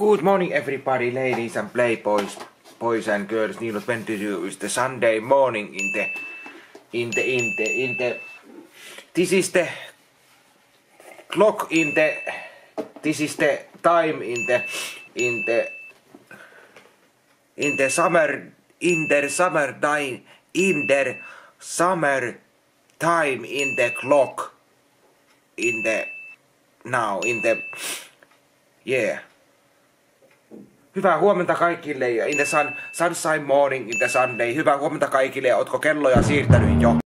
Good morning everybody, ladies and playboys, boys and girls. Nilot went to you is the Sunday morning in the, in the, in the, in the, this is the clock in the, this is the time in the, in the, in the summer, in the summer time, in the summer time in the clock, in the, now, in the, yeah. Hyvää huomenta kaikille ja in the sun, sunshine morning in the Sunday. Hyvää huomenta kaikille ja ootko kelloja siirtänyt jo?